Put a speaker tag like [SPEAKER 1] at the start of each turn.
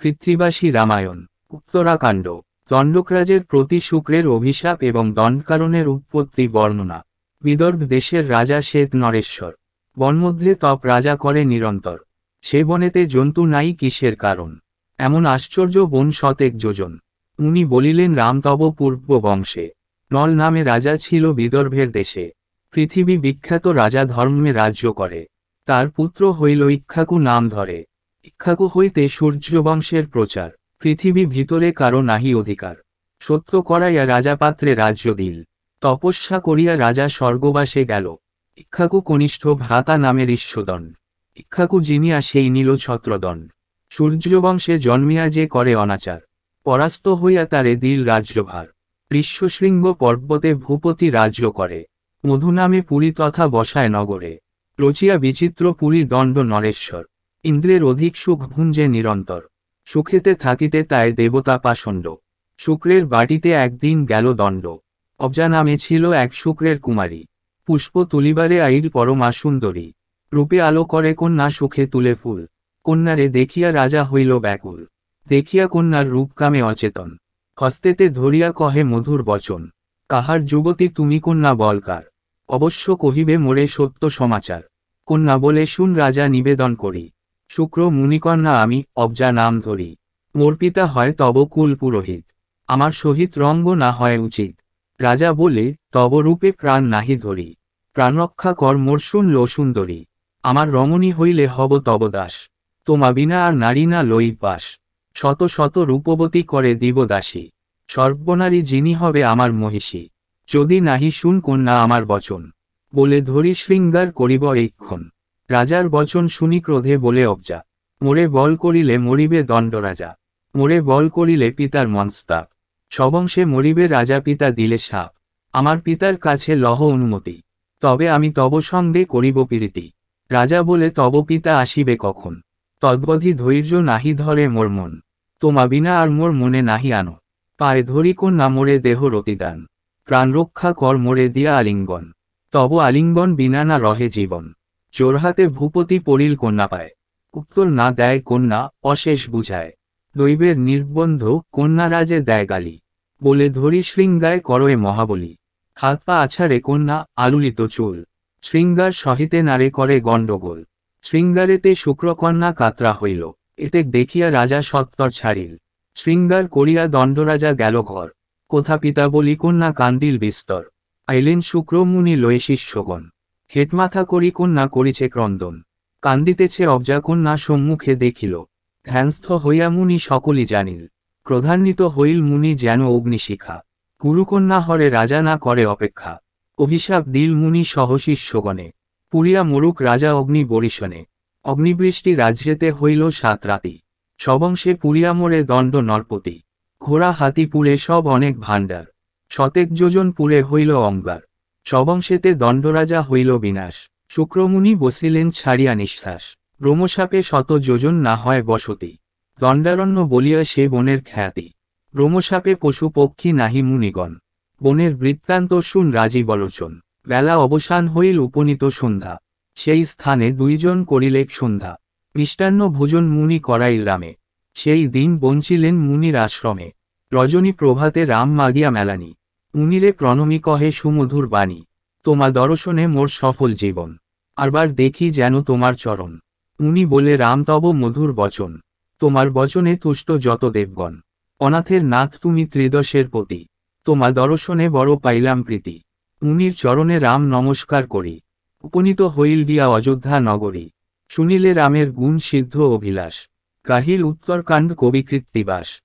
[SPEAKER 1] কৃত্তিবাসী রামায়ণ, উত্তরাকাণ্ড, দণ্ডকরাজের প্রতি শুক্রের অভিশাপ এবং দণ্ডকারণের উৎপত্তি বর্ণনা, বিদর্ভ দেশের রাজা শ্বেত নরেশ্বর, বনমধ্যে তপ রাজা করে নিরন্তর, সে বনেতে জন্তু নাই কিসের কারণ, এমন আশ্চর্য বন শতেক যোজন, উনি বলিলেন রামতব পূর্ব বংশে, নল নামে রাজা ছিল বিদর্ভের দেশে, পৃথিবী বিখ্যাত রাজা ধর্মে রাজ্য করে, তার পুত্র হইল ইক্ষাকু নাম ধরে ইক্ষাকু হইতে সূর্যবংশের প্রচার, পৃথিবী ভিতরে কারও নাহি অধিকার। সত্য করাইয়া রাজা পাত্রে রাজ্য দিল। তপস্যা করিয়া রাজা স্বর্গবাসে গেল। ইক্ষাকু কনিষ্ঠ ভ্রাতা নামের ঈশ্বদণ্ড ইক্ষাকু জিনিয়া সেই নীল ছত্রদণ্ড সূর্যবংশে জন্মিয়া যে করে অনাচার। পরাস্ত হইয়া তারে দিল রাজ্যভার। ঋষ্যশৃঙ্গ পর্বতে ভূপতি রাজ্য করে। মধু নামে পুরী তথা বসায় নগরে। রচিয়া বিচিত্র পুরী দণ্ড নরেশ্বর। ইন্দ্রের অধিক সুখ ভুঞ্জে নিরন্তর। সুখেতে থাকিতে তাই দেবতা পাষণ্ড। শুক্রের বাটিতে একদিন গেল দণ্ড। অবজা নামে ছিল এক শুক্রের কুমারী। পুষ্প তুলিবারে আইর পরমা সুন্দরী। রূপে আলো করে কন্যা সুখে তুলে ফুল। কন্যারে দেখিয়া রাজা হইল ব্যাকুল। দেখিয়া কন্যার রূপকামে অচেতন। হস্তেতে ধরিয়া কহে মধুর বচন, কাহার যুবতী তুমি কন্যা বলকার? অবশ্য কহিবে মোরে সত্য সমাচার। কন্যা বলে শুন রাজা নিবেদন করি। শুক্র মুনিকন্যা, আমি অবজা নাম ধরি। মোর পিতা হয় তব কুল পুরোহিত। আমার সহিত রঙ্গ না হয় উচিত। রাজা বলে, তব রূপে প্রাণ নাহি ধরি। প্রাণরক্ষা কর মোর শুনল সুন্দরী। আমার রমণী হইলে হব তব দাস। তোমা বিনা আর নারী না লই পাশ শত শত রূপবতী করে দিবদাসী সর্বনারী যিনি হবে আমার মহিষী। যদি নাহি শুন কন্যা আমার বচন। বলে ধরি শৃঙ্গার করিব এইক্ষণ রাজার বচন শুনি ক্রোধে বলে অবজা। মোরে বল করিলে মরিবে দণ্ড রাজা। মোরে বল করিলে পিতার মনস্তাপ। সবংশে মরিবে রাজা পিতা দিলে সাপ। আমার পিতার কাছে লহ অনুমতি। তবে আমি তব সঙ্গে করিব প্রীতি। রাজা বলে তব পিতা আসিবে কখন? তদ্বধি ধৈর্য নাহি ধরে মোর মন। তোমা বিনা আর মোর মনে নাহি আনো। পায়ে ধরি কন্যা মোরে দেহ রতিদান। প্রাণ রক্ষা কর মোরে দিয়া আলিঙ্গন। তব আলিঙ্গন বিনা না রহে জীবন। জোরহাতে ভূপতি পড়িল কন্যা পায়। উত্তর না দেয় কন্যা, অশেষ বুঝায়। দৈবের নির্বন্ধ কন্যা রাজে দেয় গালি। বলে ধরি শৃঙ্গায় করয়ে মহাবলী। হাত পা আছাড়ে কন্যা, আলুলিত চুল। শৃঙ্গার সহিতে নারে করে গণ্ডগোল। শৃঙ্গারেতে শুক্রকন্যা কাতরা হইল। এতে দেখিয়া রাজা সত্তর ছাড়িল। শৃঙ্গার করিয়া দণ্ডরাজা গেল ঘর। কোথা পিতা বলি কন্যা কান্দিল বিস্তর। আইলেন শুক্রমুনি লয়ে শিষ্যগণ। হেটমাথা করি কন্যা করিছে ক্রন্দন। কান্দিতেছে অবজা কন্যা সম্মুখে দেখিল, ধ্যানস্থ হইয়া মুনি সকলই জানিল, ক্রধান্বিত হইল মুনি যেন অগ্নিশিখা। গুরুকন্যা হরে রাজা না করে অপেক্ষা, অভিশাপ দিল মুনি সহ শিষ্যগণে পুরিয়া মরুক রাজা অগ্নি বরিশনে, অগ্নিবৃষ্টি রাজ্যেতে হইল সাত রাতি। সবংশে পুরিয়া মোরে দণ্ড নরপতি, ঘোড়া হাতি পুরে সব অনেক ভাণ্ডার শতেক যোজন পুরে হইল অঙ্গার। সবংশেতে দণ্ডরাজা হইল বিনাশ। শুক্রমুনি বসিলেন ছাড়িয়া নিঃশ্বাস। ব্রহ্মসাপে শত যোজন না হয় বসতি। দণ্ডারণ্য বলিয়া সে বনের খ্যাতি। ব্রহ্মসাপে পশু পক্ষী নাহি মুনিগণ। বনের বৃত্তান্ত শুন রাজী বলোচন। বেলা অবসান হইল উপনীত সন্ধ্যা। সেই স্থানে দুইজন করিলেক সন্ধ্যা। মিষ্টান্ন ভোজন মুনি করাইল রামে। সেই দিন বঞ্চিলেন মুনির আশ্রমে। রজনী প্রভাতে রাম মাগিয়া মেলানি। মুনিরে প্রণমী কহে, সুমধুর বাণী, তোমা দর্শনে মোর সফল জীবন, আরবার দেখি যেন তোমার চরণ। উনি বলে, রাম তব মধুর বচন, তোমার বচনে তুষ্ট যত দেবগণ, অনাথের নাথ তুমি ত্রিদশের পতি, তোমা দর্শনে বড় পাইলাম প্রীতি। মুনির চরণে রাম নমস্কার করি, উপনীত হইল দিয়া অযোধ্যা নগরী। শুনিলে রামের গুণ সিদ্ধ অভিলাষ, গাহিল উত্তরকাণ্ড কবিকৃত্তিবাস।